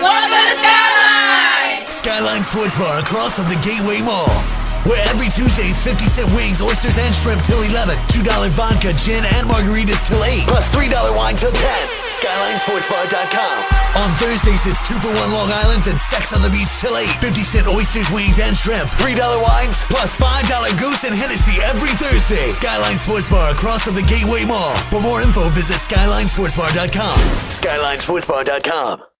Welcome to Skyline! Skyline Sports Bar across from the Gateway Mall. Where every Tuesday is 50 cent wings, oysters, and shrimp till 11. $2 vodka, gin, and margaritas till 8. Plus $3 wine till 10. SkylineSportsBar.com. On Thursdays, it's 2 for 1 Long Island's and Sex on the Beach till 8. 50 cent oysters, wings, and shrimp. $3 wines, plus $5 goose and Hennessy every Thursday. Skyline Sports Bar across from the Gateway Mall. For more info, visit SkylineSportsBar.com. SkylineSportsBar.com.